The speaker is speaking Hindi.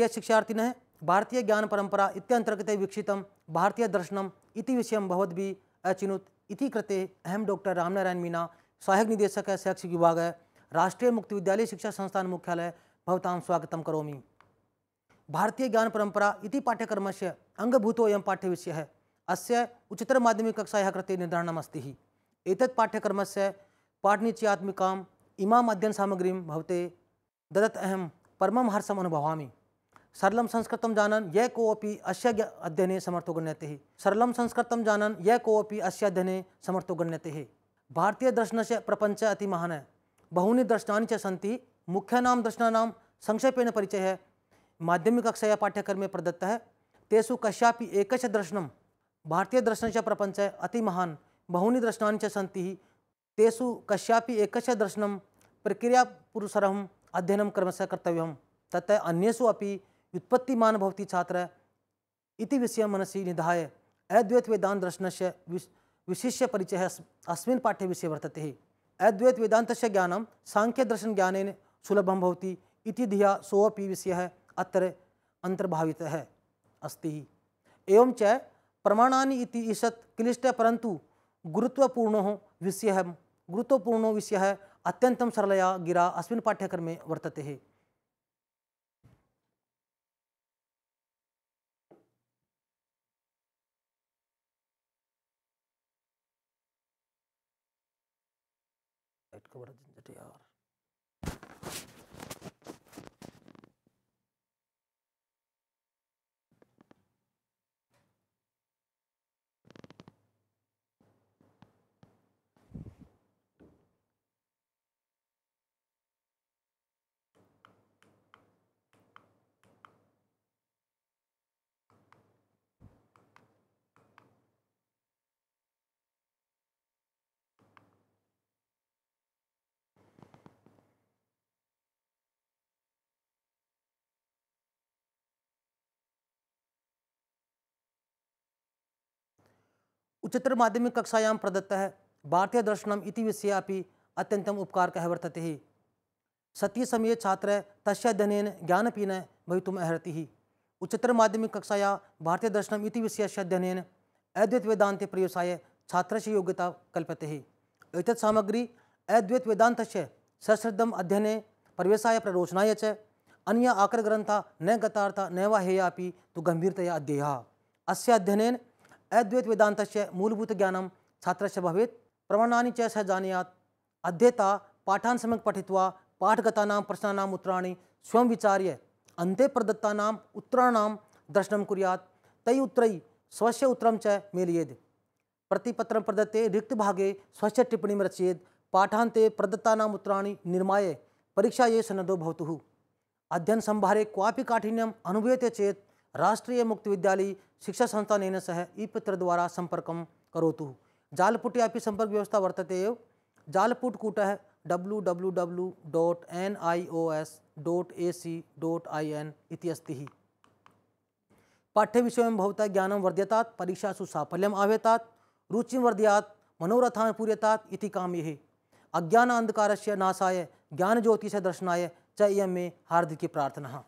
प्रियशिक्षार्थिनः भारतीयज्ञानपरम्परा इत्यन्तर्गते विकसितं भारतीयदर्शनम् इति विषयं भवद्भिः अचिनुत् इति कृते अहं डॉक्टर रामनारायण मीना सहायक निदेशक, शैक्षिक विभाग, राष्ट्रीय मुक्त विद्यालय शिक्षा संस्थान मुख्यालय भवतां भारतीय ज्ञान परंपरा इति पाठ्यक्रमस्य अङ्गभूतोऽयं पाठ्यविषयः अस्य उच्चतरमाध्यमिककक्षायाः कृते निर्धारणमस्ति। एतत् पाठ्यक्रमस्य पाठनीत्यात्मिकाम् इमाम् अध्ययनसामग्रीं भवते। ददत् अहं परमं हर्षम् अनुभवामि। सरलं संस्कृतं जानन् यः कोऽपि अस्य अध्ययने समर्थो गण्यते सरलं संस्कृतं जानन् यः कोऽपि अस्य अध्ययने समर्थो गण्यते भारतीयदर्शनस्य प्रपञ्च अति महान् बहूनि दर्शनानि च सन्ति, मुख्यानां दर्शनानां संक्षेपेण परिचयः माध्यमिककक्षाया पाठ्यक्रमे प्रदत्तः। तेषु कस्यापि एकस्य दर्शनं भारतीयदर्शनस्य प्रपञ्च अति महान्, बहूनि दर्शनानि च सन्ति। तेषु कस्यापि एकस्य दर्शनं प्रक्रियापुरस्सरम् अध्ययनं क्रमशः कर्तव्यं तत् अन्येषु अपि व्युत्पत्तिमान् भवति छात्रः। इति विषयं मनसि निधाय। अद्वैतवेदान्तदर्शनस्य विश विशिष्य परिचयः अस्- अस्मिन् पाठ्यविषये वर्तते। अद्वैतवेदान्तस्य ज्ञानं साङ्ख्यदर्शनज्ञानेन सुलभं भवति इति धिया सोऽपि विषयः अत्र अन्तर्भावितः अस्ति। एवं च प्रमाणानि इति क्लिष्टः, परन्तु गुरुत्वपूर्णः विषय, गुरुत्वपूर्णो विषयः अत्यन्तं सरलया गिरा अस्मिन् पाठ्यक्रमे वर्तते। लाइट பெற்றுக் விடுகின்றனர் उच्चतर माध्यमिक कक्षायां प्रदत्तः भारतीयदर्शनम् इति विषयः अपि अत्यन्तम् उपकारकः वर्तते। सत्यसमये छात्रः तस्य अध्ययनेन ज्ञानपीन भवितुम् अर्हति। उच्चतर माध्यमिक कक्षाया भारतीयदर्शनम् इति विषयस्य अध्ययनेन अद्वैतवेदान्ते प्रवेशाय छात्रस्य योग्यता कल्पते एतत् सामग्री अद्वैतवेदान्तस्य सश्रद्धम् अध्ययने प्रवेशाय प्ररोचनाय च अन्य आकरग्रन्था न गतार्था नैव हेया अपि तु गम्भीरतया अध्येयाः। अस्य अध्ययनेन अद्वैतवेदान्तस्य मूलभूतज्ञानं छात्रस्य भवेत्। प्रमाणानि च सः जानीयात्। अध्येता पाठान् सम्यक् पठित्वा पाठगतानां प्रश्नानाम् उत्तराणि स्वयं विचार्य अन्ते प्रदत्ता उत्तराणां दर्शन कुर्यात्। तैः उत्तरैः स्वस्य उत्तरं च मेलयेत् प्रतिपत्र प्रदत्ते रिक्तभागे स्वस्य टिप्पणीं रचयेत् पाठान्ते प्रदत्तानाम् उत्तराणि निर्माय परीक्षायै सन्नद्धो भवतु। अध्ययनसम्भारे क्वापि काठिन्यम् अनुभूयते चेत् राष्ट्रीयमुक्तविद्यालय शिक्षासंस्थानेन सह ई पत्रद्वारा सम्पर्कं करोतु। जालपुटे अपि सम्पर्कव्यवस्था वर्तते एव। जालपुटकूटः डब्ल्यू डब्ल्यू डब्ल्यू डोट् एन् ऐ ओ एस् डोट् ए सि डोट् ऐ एन् इति अस्ति पाठ्यविषयं भवतः ज्ञानं वर्ध्यतात् परीक्षासु साफल्यम् आह्वयतात्, रुचिं वर्धयात्, मनोरथान् पूर्यतात् इति काम्यः अज्ञानान्धकारस्य नाशाय ज्ञानज्योतिषदर्शनाय च इयं मे हार्दिकी प्रार्थना।